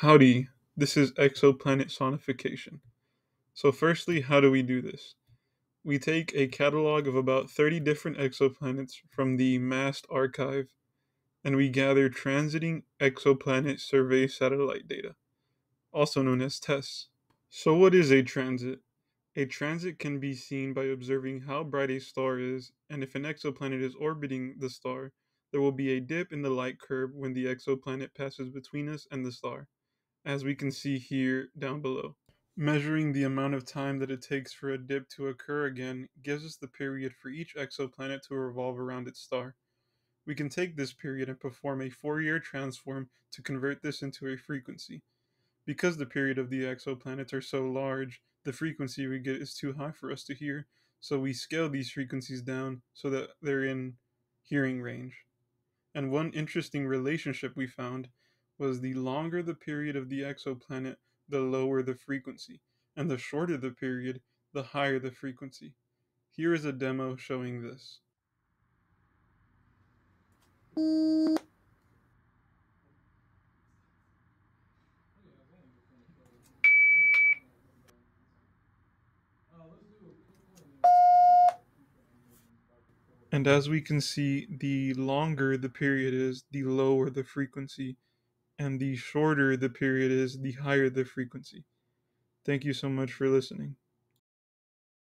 Howdy, this is exoplanet sonification. So, firstly, how do we do this? We take a catalog of about 30 different exoplanets from the MAST archive and we gather transiting exoplanet survey satellite data, also known as TESS. So, what is a transit? A transit can be seen by observing how bright a star is, and if an exoplanet is orbiting the star, there will be a dip in the light curve when the exoplanet passes between us and the star as we can see here down below. Measuring the amount of time that it takes for a dip to occur again gives us the period for each exoplanet to revolve around its star. We can take this period and perform a Fourier transform to convert this into a frequency. Because the period of the exoplanets are so large, the frequency we get is too high for us to hear, so we scale these frequencies down so that they're in hearing range. And one interesting relationship we found was the longer the period of the exoplanet, the lower the frequency, and the shorter the period, the higher the frequency. Here is a demo showing this. And as we can see, the longer the period is, the lower the frequency, and the shorter the period is, the higher the frequency. Thank you so much for listening.